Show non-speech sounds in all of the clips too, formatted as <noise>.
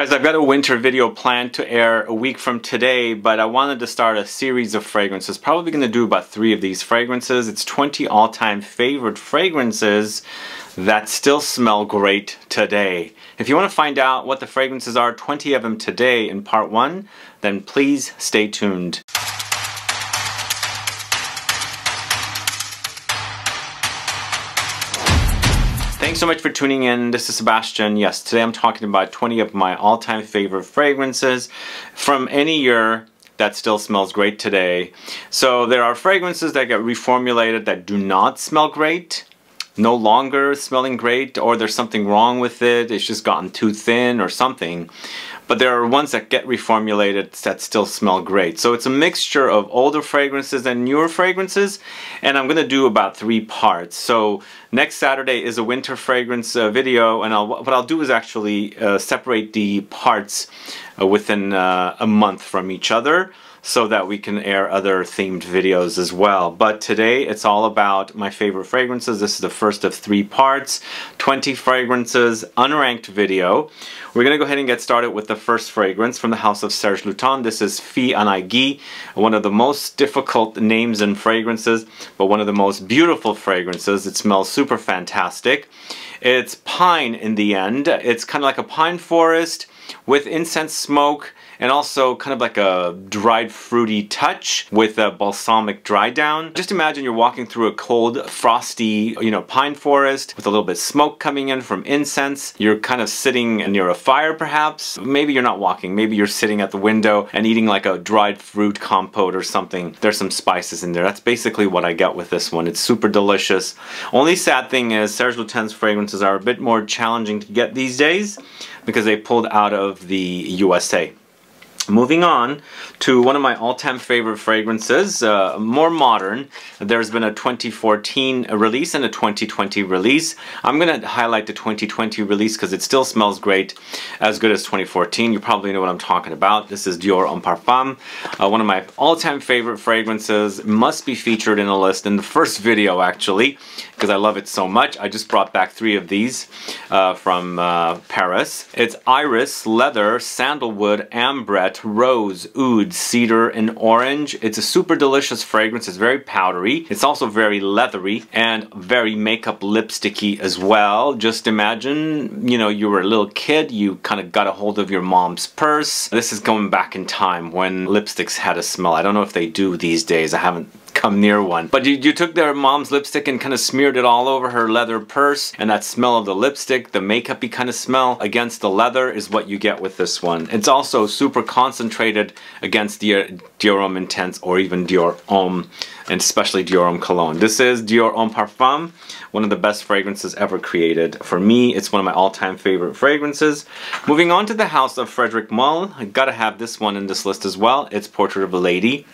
Guys, I've got a winter video planned to air a week from today, but I wanted to start a series of fragrances. Probably going to do about three of these fragrances. It's 20 all-time favorite fragrances that still smell great today. If you want to find out what the fragrances are, 20 of them today in part one, then please stay tuned. So much for tuning in. This is Sebastian. Yes, today I'm talking about 20 of my all-time favorite fragrances from any year that still smells great today. So there are fragrances that get reformulated that do not smell great no longer smelling great or there's something wrong with it, it's just gotten too thin or something. But there are ones that get reformulated that still smell great. So it's a mixture of older fragrances and newer fragrances and I'm gonna do about three parts. So next Saturday is a winter fragrance uh, video and I'll, what I'll do is actually uh, separate the parts uh, within uh, a month from each other so that we can air other themed videos as well. But today it's all about my favorite fragrances. This is the first of three parts, 20 fragrances, unranked video. We're gonna go ahead and get started with the first fragrance from the house of Serge Lutens. This is Fille en one of the most difficult names in fragrances, but one of the most beautiful fragrances. It smells super fantastic. It's pine in the end. It's kind of like a pine forest with incense smoke and also kind of like a dried fruity touch with a balsamic dry down. Just imagine you're walking through a cold, frosty, you know, pine forest with a little bit of smoke coming in from incense. You're kind of sitting near a fire perhaps. Maybe you're not walking, maybe you're sitting at the window and eating like a dried fruit compote or something. There's some spices in there. That's basically what I get with this one. It's super delicious. Only sad thing is Serge Lutens fragrances are a bit more challenging to get these days because they pulled out of the USA. Moving on to one of my all-time favorite fragrances, uh, more modern. There's been a 2014 release and a 2020 release. I'm going to highlight the 2020 release because it still smells great, as good as 2014. You probably know what I'm talking about. This is Dior Homme Parfum, uh, one of my all-time favorite fragrances. Must be featured in a list in the first video, actually, because I love it so much. I just brought back three of these uh, from uh, Paris. It's Iris, Leather, Sandalwood, Ambrette, rose, oud, cedar, and orange. It's a super delicious fragrance. It's very powdery. It's also very leathery and very makeup lipsticky as well. Just imagine, you know, you were a little kid, you kind of got a hold of your mom's purse. This is going back in time when lipsticks had a smell. I don't know if they do these days. I haven't come near one. But you, you took their mom's lipstick and kind of smeared it all over her leather purse and that smell of the lipstick, the makeupy kind of smell against the leather is what you get with this one. It's also super concentrated against Dior, uh, Dior Homme Intense or even Dior Homme and especially Dior Homme Cologne. This is Dior Homme Parfum, one of the best fragrances ever created. For me, it's one of my all-time favorite fragrances. Moving on to the house of Frederic Malle, I gotta have this one in this list as well. It's Portrait of a Lady.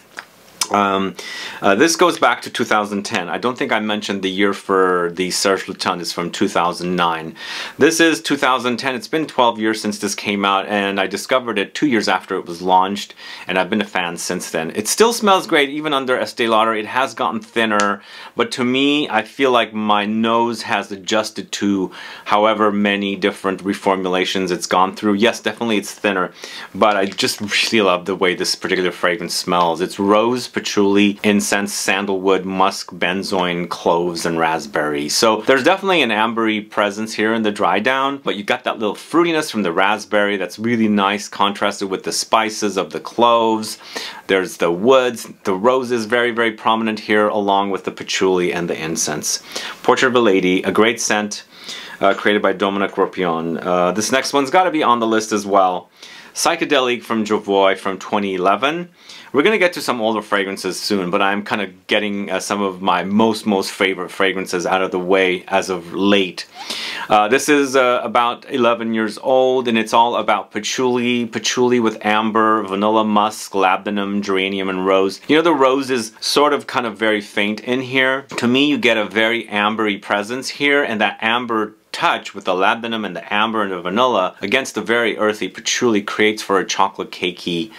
Um, uh, this goes back to 2010. I don't think I mentioned the year for the Serge Lutens is from 2009. This is 2010. It's been 12 years since this came out and I discovered it two years after it was launched and I've been a fan since then. It still smells great even under Estee Lauder. It has gotten thinner but to me I feel like my nose has adjusted to however many different reformulations it's gone through. Yes, definitely it's thinner but I just <laughs> really love the way this particular fragrance smells. It's rose patchouli, incense, sandalwood, musk, benzoin, cloves, and raspberry. So there's definitely an ambery presence here in the dry down, but you got that little fruitiness from the raspberry that's really nice contrasted with the spices of the cloves. There's the woods, the rose is very, very prominent here along with the patchouli and the incense. Portrait of a Lady, a great scent uh, created by Dominique Ropion. Uh, this next one's got to be on the list as well. Psychedelic from Jovoy from 2011. We're to get to some older fragrances soon, but I'm kind of getting uh, some of my most, most favorite fragrances out of the way as of late. Uh, this is uh, about 11 years old, and it's all about patchouli, patchouli with amber, vanilla musk, labdanum, geranium, and rose. You know, the rose is sort of kind of very faint in here. To me, you get a very ambery presence here, and that amber touch with the labdanum and the amber and the vanilla against the very earthy patchouli creates for a chocolate cakey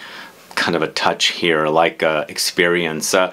kind of a touch here, like uh, experience. Uh,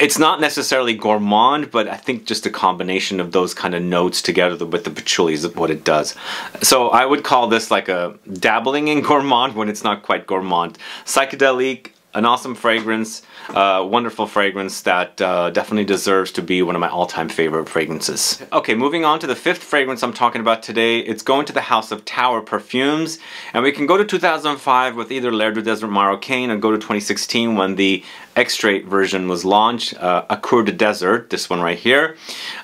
it's not necessarily gourmand, but I think just a combination of those kind of notes together with the patchouli is what it does. So I would call this like a dabbling in gourmand when it's not quite gourmand. Psychedelic, an awesome fragrance, uh, wonderful fragrance that uh, definitely deserves to be one of my all-time favorite fragrances. Okay, moving on to the fifth fragrance I'm talking about today. It's going to the House of Tauer Perfumes, and we can go to 2005 with either L'air du Désert Marocain or go to 2016 when the Extrait version was launched, uh, de Desert, this one right here.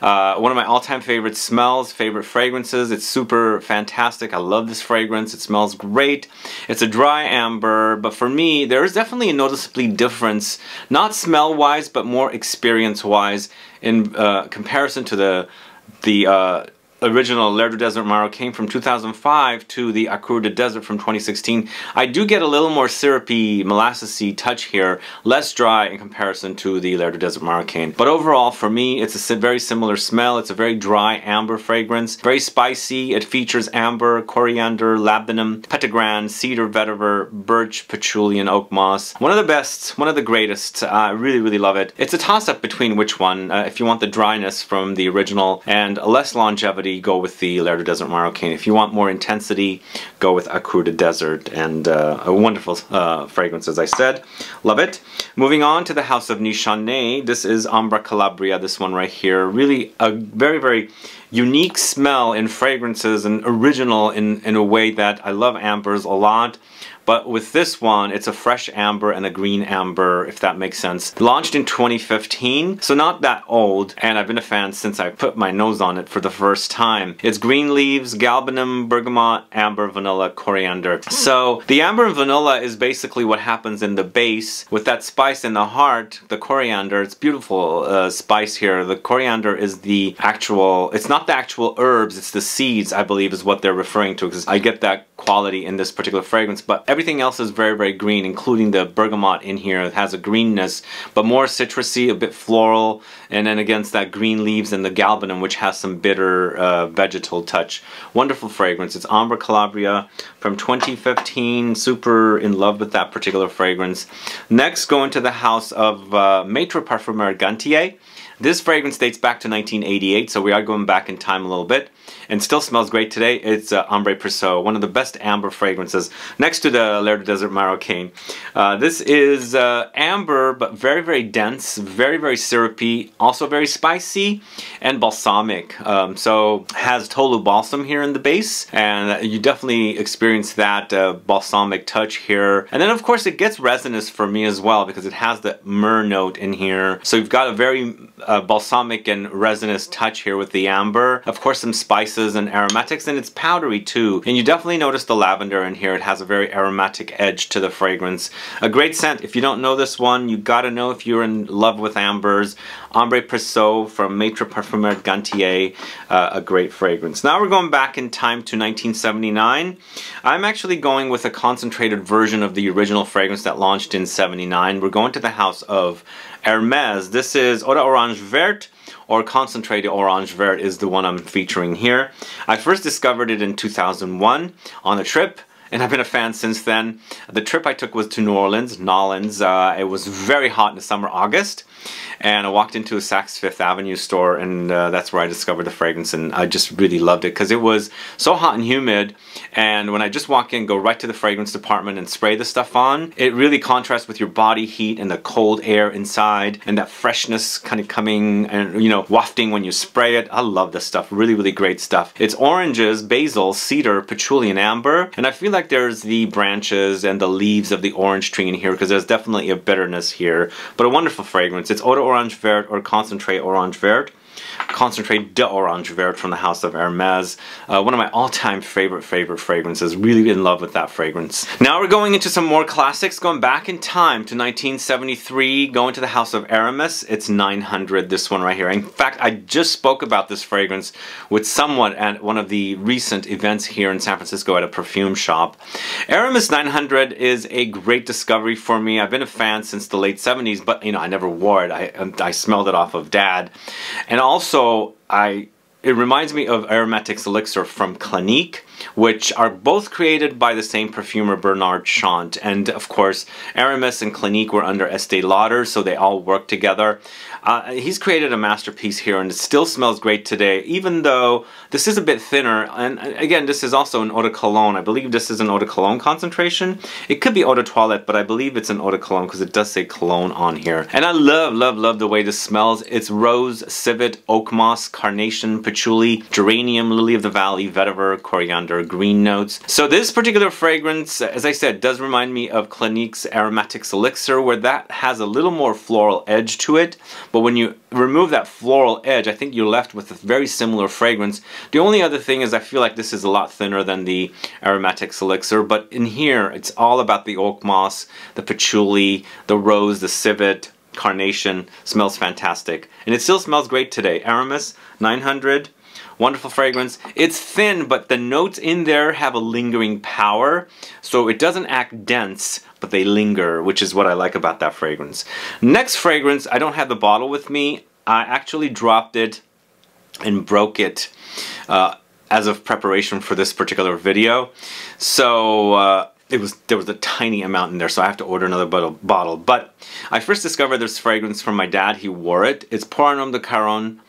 Uh, one of my all-time favorite smells, favorite fragrances. It's super fantastic. I love this fragrance. It smells great. It's a dry amber, but for me, there is definitely a noticeably difference, not smell-wise, but more experience-wise in uh, comparison to the the uh, original L'air du Désert came from 2005 to the Accour de Desert from 2016, I do get a little more syrupy, molassesy touch here, less dry in comparison to the L'air du Désert Marocain. But overall, for me, it's a very similar smell. It's a very dry amber fragrance, very spicy. It features amber, coriander, labdanum, petitgrain, cedar, vetiver, birch, patchouli, and oak moss. One of the best, one of the greatest. I really, really love it. It's a toss-up between which one, uh, if you want the dryness from the original and less longevity go with the L'air du Désert Marocain. If you want more intensity, go with de Desert and uh, a wonderful <laughs> uh, fragrance as I said. Love it. Moving on to the House of Nishane. This is Ambra Calabria, this one right here. Really a very, very unique smell in fragrances and original in, in a way that I love ambers a lot. But with this one, it's a fresh amber and a green amber, if that makes sense. Launched in 2015, so not that old, and I've been a fan since I put my nose on it for the first time. It's green leaves, galbanum, bergamot, amber, vanilla, coriander. So the amber and vanilla is basically what happens in the base. With that spice in the heart, the coriander, it's beautiful uh, spice here. The coriander is the actual, it's not the actual herbs, it's the seeds, I believe is what they're referring to, because I get that quality in this particular fragrance, but everything else is very, very green, including the bergamot in here. It has a greenness, but more citrusy, a bit floral, and then against that green leaves and the galbanum, which has some bitter uh, vegetal touch. Wonderful fragrance. It's Ambra Calabria from 2015. Super in love with that particular fragrance. Next, going to the house of uh, Maître Parfumeur Gantier. This fragrance dates back to 1988, so we are going back in time a little bit and still smells great today. It's uh, Ambre Perso, one of the best amber fragrances next to the L'air du Désert Marocain. Uh, this is uh, amber, but very, very dense, very, very syrupy, also very spicy and balsamic. Um, so has Tolu balsam here in the base, and you definitely experience that uh, balsamic touch here. And then, of course, it gets resinous for me as well because it has the myrrh note in here. So you've got a very uh, balsamic and resinous touch here with the amber. Of course, some spices spices and aromatics and it's powdery too. And you definitely notice the lavender in here. It has a very aromatic edge to the fragrance. A great scent. If you don't know this one, you gotta know if you're in love with ambers. Ambre Perso from Maître Parfumeur Gantier, uh, a great fragrance. Now we're going back in time to 1979. I'm actually going with a concentrated version of the original fragrance that launched in 79. We're going to the house of Hermes. This is Eau d'Orange Verte or concentrated orange vert is the one I'm featuring here. I first discovered it in 2001 on a trip and I've been a fan since then. The trip I took was to New Orleans, Nolens. Uh, it was very hot in the summer, August, and I walked into a Saks Fifth Avenue store and uh, that's where I discovered the fragrance and I just really loved it because it was so hot and humid and when I just walk in, go right to the fragrance department and spray the stuff on, it really contrasts with your body heat and the cold air inside and that freshness kind of coming and you know wafting when you spray it. I love this stuff, really really great stuff. It's oranges, basil, cedar, patchouli and amber and I feel like there's the branches and the leaves of the orange tree in here because there's definitely a bitterness here but a wonderful fragrance. It's Eau Orange Vert or Concentrate Orange Vert. Concentrate d'Orange Vert from the House of Hermes. Uh, one of my all-time favorite, favorite fragrances. Really in love with that fragrance. Now we're going into some more classics, going back in time to 1973, going to the House of Aramis. It's 900, this one right here. In fact, I just spoke about this fragrance with someone at one of the recent events here in San Francisco at a perfume shop. Aramis 900 is a great discovery for me. I've been a fan since the late 70s, but you know, I never wore it. I, I smelled it off of dad. And also, I it reminds me of Aromatics Elixir from Clinique. Which are both created by the same perfumer Bernard Chant. And of course, Aramis and Clinique were under Estee Lauder, so they all work together. Uh, he's created a masterpiece here and it still smells great today, even though this is a bit thinner. And uh, again, this is also an eau de cologne. I believe this is an eau de cologne concentration. It could be eau de toilette, but I believe it's an eau de cologne because it does say cologne on here. And I love, love, love the way this smells. It's rose, civet, oak moss, carnation, patchouli, geranium, lily of the valley, vetiver, coriander, green notes. So this particular fragrance, as I said, does remind me of Clinique's Aromatics Elixir, where that has a little more floral edge to it, but when you remove that floral edge, I think you're left with a very similar fragrance. The only other thing is I feel like this is a lot thinner than the Aromatics Elixir, but in here it's all about the oak moss, the patchouli, the rose, the civet, carnation. Smells fantastic. And it still smells great today. Aramis 900 wonderful fragrance. It's thin, but the notes in there have a lingering power, so it doesn't act dense, but they linger, which is what I like about that fragrance. Next fragrance, I don't have the bottle with me. I actually dropped it and broke it uh, as of preparation for this particular video. So uh, it was there was a tiny amount in there, so I have to order another bottle. But I first discovered this fragrance from my dad. He wore it. It's Pour de Caron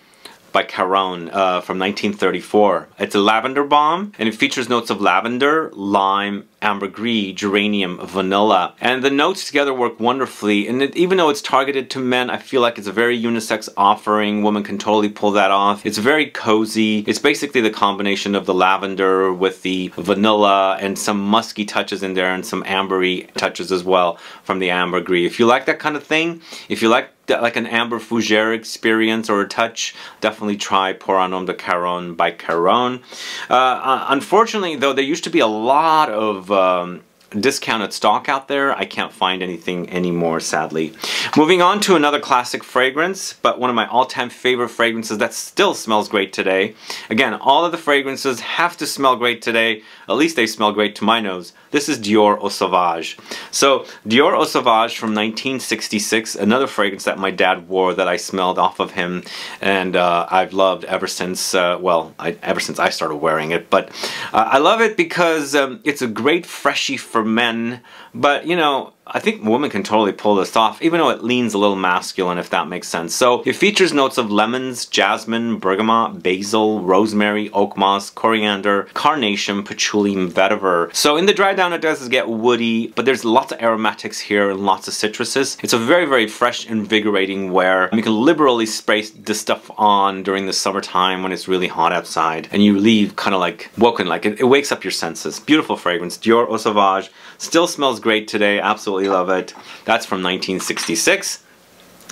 by Caron uh, from 1934. It's a lavender bomb and it features notes of lavender, lime, ambergris, geranium, vanilla. And the notes together work wonderfully. And it, even though it's targeted to men, I feel like it's a very unisex offering. Women can totally pull that off. It's very cozy. It's basically the combination of the lavender with the vanilla and some musky touches in there and some ambery touches as well from the ambergris. If you like that kind of thing, if you like like an amber fougere experience or a touch, definitely try Pour un Homme de Caron by Caron. Uh, unfortunately, though, there used to be a lot of um, discounted stock out there. I can't find anything anymore, sadly. Moving on to another classic fragrance, but one of my all-time favorite fragrances that still smells great today. Again, all of the fragrances have to smell great today. At least they smell great to my nose. This is Dior Eau Sauvage. So, Dior Eau Sauvage from 1966, another fragrance that my dad wore that I smelled off of him, and uh, I've loved ever since, uh, well, I, ever since I started wearing it. But uh, I love it because um, it's a great freshie for men, but you know, I think women can totally pull this off, even though it leans a little masculine, if that makes sense. So it features notes of lemons, jasmine, bergamot, basil, rosemary, oak moss, coriander, carnation, patchouli, and vetiver. So in the dry down, it does get woody, but there's lots of aromatics here and lots of citruses. It's a very, very fresh, invigorating wear. You can liberally spray this stuff on during the summertime when it's really hot outside, and you leave kind of like woken, like it, it wakes up your senses. Beautiful fragrance. Dior Eau Sauvage. Still smells great today. Absolutely love it. That's from 1966.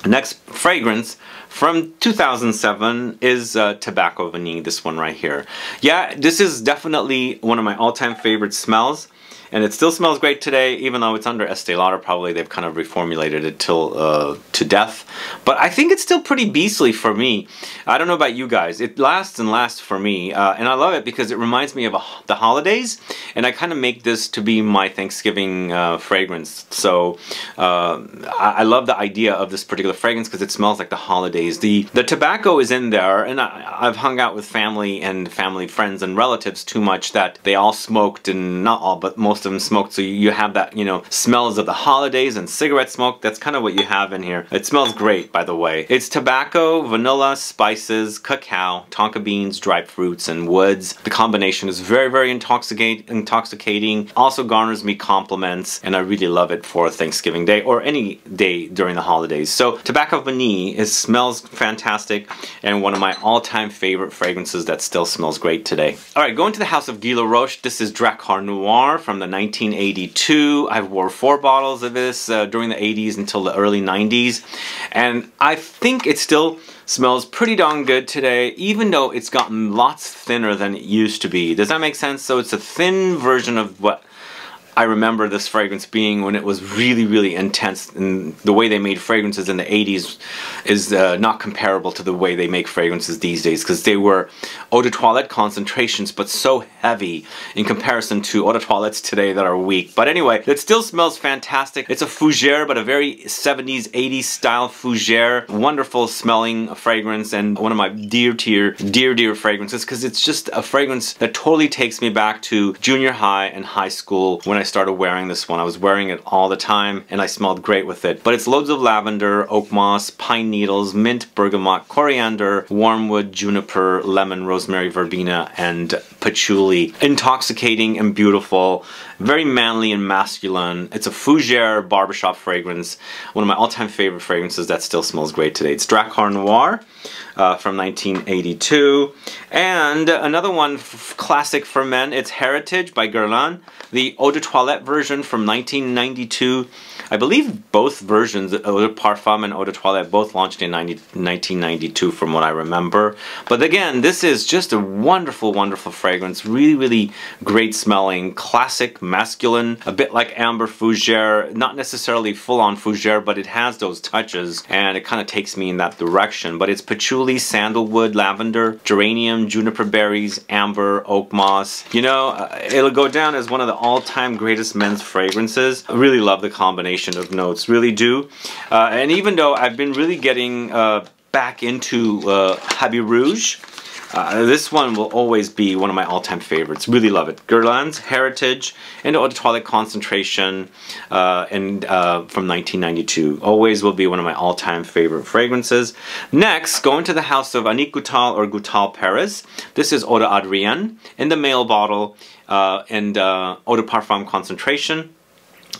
Next fragrance from 2007 is uh, Tobacco Vanille, this one right here. Yeah, this is definitely one of my all-time favorite smells and it still smells great today even though it's under Estee Lauder probably. They've kind of reformulated it till uh, to death. But I think it's still pretty beastly for me. I don't know about you guys. It lasts and lasts for me uh, and I love it because it reminds me of a, the holidays and I kind of make this to be my Thanksgiving uh, fragrance. So uh, I, I, love the idea of this particular fragrance because it smells like the holidays. The the tobacco is in there and I, I've hung out with family and family friends and relatives too much that they all smoked and not all but most most of them smoked. So you have that, you know, smells of the holidays and cigarette smoke. That's kind of what you have in here. It smells great, by the way. It's tobacco, vanilla, spices, cacao, tonka beans, dried fruits, and woods. The combination is very, very intoxicate, intoxicating. Also garners me compliments, and I really love it for Thanksgiving Day or any day during the holidays. So Tobacco Vanille, it smells fantastic and one of my all-time favorite fragrances that still smells great today. All right, going to the house of Guy Laroche. This is Drakkar Noir from the 1982. I wore four bottles of this uh, during the 80s until the early 90s. And I think it still smells pretty darn good today, even though it's gotten lots thinner than it used to be. Does that make sense? So it's a thin version of what I remember this fragrance being when it was really, really intense. And the way they made fragrances in the 80s is uh, not comparable to the way they make fragrances these days because they were eau de toilette concentrations, but so heavy in comparison to eau de toilettes today that are weak. But anyway, it still smells fantastic. It's a fougere, but a very 70s, 80s style fougere. Wonderful smelling fragrance and one of my dear tier, dear, dear fragrances because it's just a fragrance that totally takes me back to junior high and high school when I started wearing this one. I was wearing it all the time and I smelled great with it. But it's loads of lavender, oak moss, pine needles, mint, bergamot, coriander, wormwood, juniper, lemon, rosemary, verbena, and patchouli. Intoxicating and beautiful, very manly and masculine. It's a fougere barbershop fragrance, one of my all-time favorite fragrances that still smells great today. It's Drakkar Noir uh, from 1982. And another one classic for men, it's Heritage by Guerlain, the Eau de Toilette version from 1992. I believe both versions, Eau de Parfum and Eau de Toilette, both launched in 90, 1992 from what I remember. But again, this is just a wonderful, wonderful fragrance. Really, really great smelling, classic, masculine, a bit like Amber Fougere, not necessarily full-on Fougere, but it has those touches and it kind of takes me in that direction. But it's patchouli, sandalwood, lavender, geranium, juniper berries, amber, oak moss. You know, uh, it'll go down as one of the all-time greatest men's fragrances. I really love the combination of notes, really do. Uh, and even though I've been really getting uh, back into uh, Rouge, uh, this one will always be one of my all-time favorites. Really love it. Guerlain's Heritage and Eau de Toilette Concentration uh, and, uh, from 1992. Always will be one of my all-time favorite fragrances. Next, going to the house of Annick Goutal or Goutal Paris. This is Eau de Hadrien in the male bottle uh, and uh, Eau de Parfum Concentration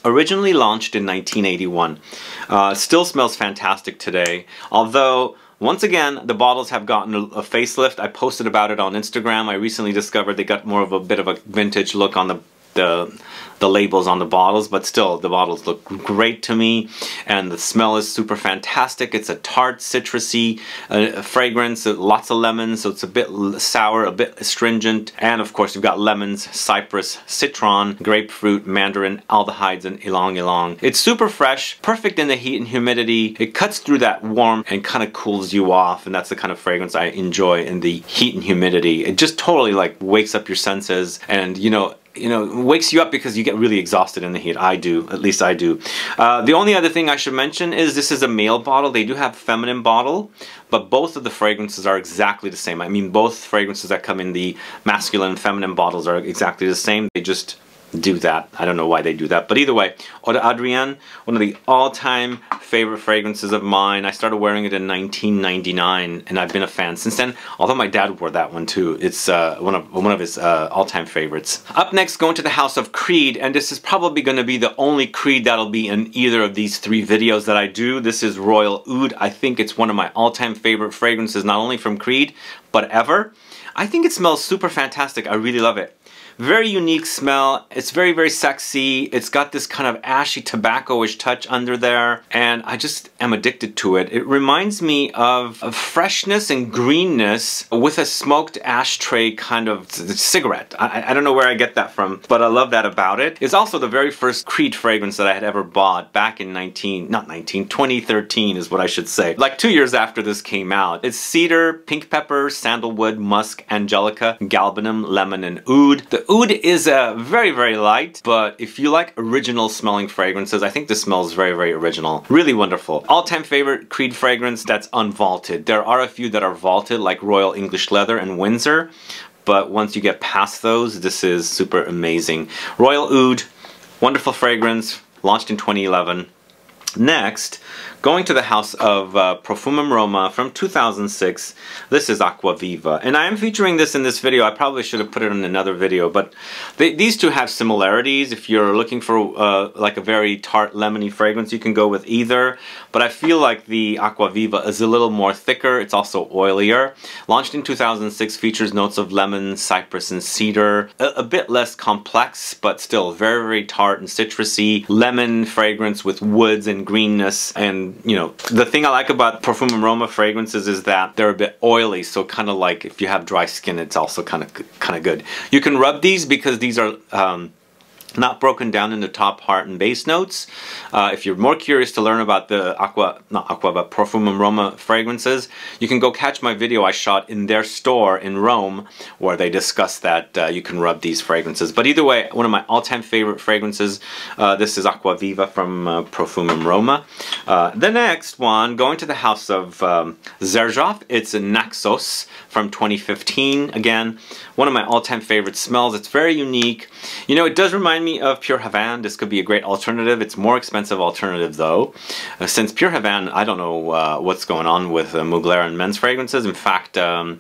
originally launched in 1981. Uh, still smells fantastic today, although once again, the bottles have gotten a, facelift. I posted about it on Instagram. I recently discovered they got more of a bit of a vintage look on the the the labels on the bottles, but still the bottles look great to me and the smell is super fantastic. It's a tart, citrusy uh, fragrance, uh, lots of lemons, so it's a bit sour, a bit astringent, and of course you've got lemons, cypress, citron, grapefruit, mandarin, aldehydes, and ylang ylang. It's super fresh, perfect in the heat and humidity. It cuts through that warm and kind of cools you off, and that's the kind of fragrance I enjoy in the heat and humidity. It just totally like wakes up your senses and you know you know, wakes you up because you get really exhausted in the heat. I do, at least I do. Uh, the only other thing I should mention is this is a male bottle. They do have feminine bottle, but both of the fragrances are exactly the same. I mean, both fragrances that come in the masculine and feminine bottles are exactly the same. They just do that. I don't know why they do that. But either way, Eau de one of the all-time favorite fragrances of mine. I started wearing it in 1999 and I've been a fan since then. Although my dad wore that one too. It's uh, one of one of his uh, all-time favorites. Up next, going to the House of Creed and this is probably going to be the only Creed that'll be in either of these three videos that I do. This is Royal Oud. I think it's one of my all-time favorite fragrances not only from Creed but ever. I think it smells super fantastic. I really love it. Very unique smell. It's very, very sexy. It's got this kind of ashy tobacco-ish touch under there, and I just am addicted to it. It reminds me of, of freshness and greenness with a smoked ashtray kind of cigarette. I, I don't know where I get that from, but I love that about it. It's also the very first Creed fragrance that I had ever bought back in 19, not 19, 2013 is what I should say. Like two years after this came out. It's cedar, pink pepper, sandalwood, musk, angelica, galbanum, lemon, and oud. The oud is uh, very, very light, but if you like original smelling fragrances, I think this smells very, very original. Really wonderful. All-time favorite Creed fragrance that's unvaulted. There are a few that are vaulted, like Royal English Leather and Windsor, but once you get past those, this is super amazing. Royal Oud, wonderful fragrance, launched in 2011. Next, going to the house of uh, Profumum Roma from 2006. This is Aqua Viva. And I am featuring this in this video. I probably should have put it in another video, but they, these two have similarities. If you're looking for uh, like a very tart lemony fragrance, you can go with either. But I feel like the Aqua Viva is a little more thicker. It's also oilier. Launched in 2006, features notes of lemon, cypress, and cedar. A, a bit less complex, but still very, very tart and citrusy. Lemon fragrance with woods and greenness and you know, the thing I like about Profumum Roma fragrances is that they're a bit oily, so kind of like if you have dry skin, it's also kind of kind of good. You can rub these because these are um, not broken down into top, heart, and base notes. Uh, if you're more curious to learn about the Aqua, not Aqua, but Profumum Roma fragrances, you can go catch my video I shot in their store in Rome where they discuss that uh, you can rub these fragrances. But either way, one of my all-time favorite fragrances, uh, this is Aqua Viva from uh, Profumum Roma. Uh, the next one, going to the house of um, Xerjoff, it's Naxos from 2015. Again, one of my all-time favorite smells. It's very unique. You know, it does remind me of Pure Havane. This could be a great alternative. It's more expensive alternative though. Uh, since Pure Havane, I don't know uh, what's going on with uh, Mugler and men's fragrances. In fact, um,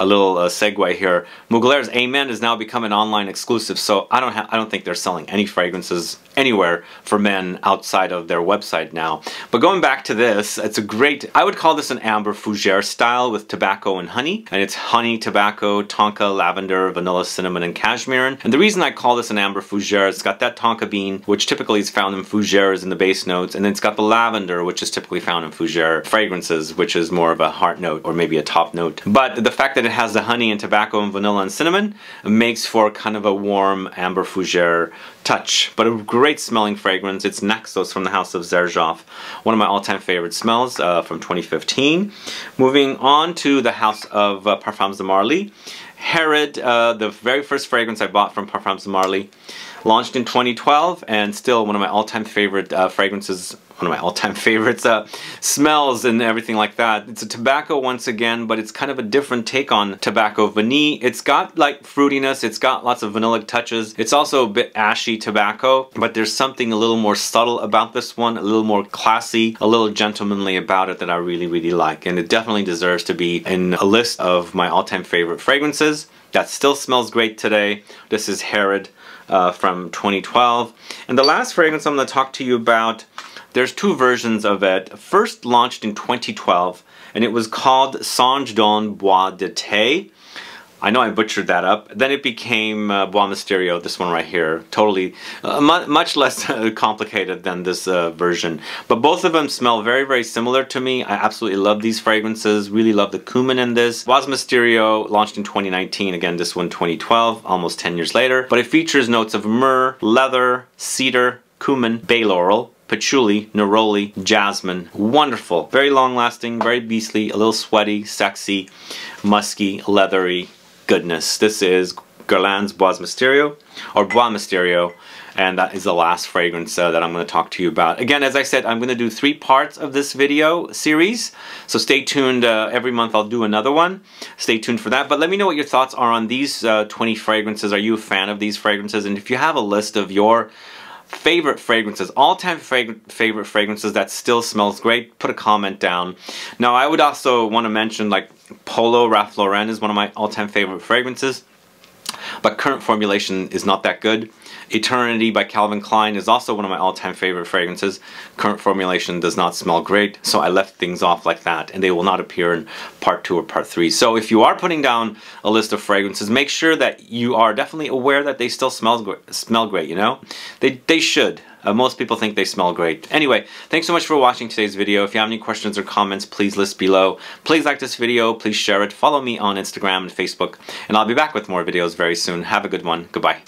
a little uh, segue here. Mugler's Amen is now become an online exclusive, so I don't I don't think they're selling any fragrances anywhere for men outside of their website now. But going back to this, it's a great, I would call this an amber fougere style with tobacco and honey. And it's honey, tobacco, tonka, lavender, vanilla, cinnamon, and cashmere. And the reason I call this an amber fougere, it's got that tonka bean, which typically is found in fougeres in the base notes, and then it's got the lavender, which is typically found in fougere fragrances, which is more of a heart note or maybe a top note. But the fact that it has the honey and tobacco and vanilla and cinnamon makes for kind of a warm amber fougere touch, but a great smelling fragrance. It's Naxos from the House of Xerjoff, one of my all-time favorite smells uh, from 2015. Moving on to the House of uh, Parfums de Marly. Herod, uh, the very first fragrance I bought from Parfums de Marly. Launched in 2012 and still one of my all-time favorite uh, fragrances, one of my all-time <laughs> favorites, uh, smells and everything like that. It's a tobacco once again, but it's kind of a different take on tobacco vanille. It's got like fruitiness, it's got lots of vanillic touches. It's also a bit ashy tobacco, but there's something a little more subtle about this one, a little more classy, a little gentlemanly about it that I really, really like. And it definitely deserves to be in a list of my all-time favorite fragrances. That still smells great today. This is Herod uh, from 2012. And the last fragrance I'm going to talk to you about, there's two versions of it. First launched in 2012, and it was called Sange Don Bois de Thé. I know I butchered that up. Then it became uh, Bois Mystérieux, this one right here. Totally, uh, mu much less <laughs> complicated than this uh, version. But both of them smell very, very similar to me. I absolutely love these fragrances. Really love the cumin in this. Bois Mystérieux launched in 2019. Again, this one 2012, almost 10 years later. But it features notes of myrrh, leather, cedar, cumin, bay laurel, patchouli, neroli, jasmine. Wonderful. Very long lasting, very beastly, a little sweaty, sexy, musky, leathery, goodness. This is Guerlain's Bois Mystérieux, or Bois Mystérieux, and that is the last fragrance uh, that I'm going to talk to you about. Again, as I said, I'm going to do three parts of this video series, so stay tuned. Uh, every month I'll do another one. Stay tuned for that, but let me know what your thoughts are on these uh, 20 fragrances. Are you a fan of these fragrances? And if you have a list of your favorite fragrances, all-time favorite fragrances that still smells great, put a comment down. Now, I would also want to mention like Polo Ralph Lauren is one of my all-time favorite fragrances, but current formulation is not that good. Eternity by Calvin Klein is also one of my all-time favorite fragrances. Current formulation does not smell great, so I left things off like that, and they will not appear in part two or part three. So if you are putting down a list of fragrances, make sure that you are definitely aware that they still smell, smell great, you know? They, they should. Uh, most people think they smell great. Anyway, thanks so much for watching today's video. If you have any questions or comments, please list below. Please like this video, please share it, follow me on Instagram and Facebook, and I'll be back with more videos very soon. Have a good one. Goodbye.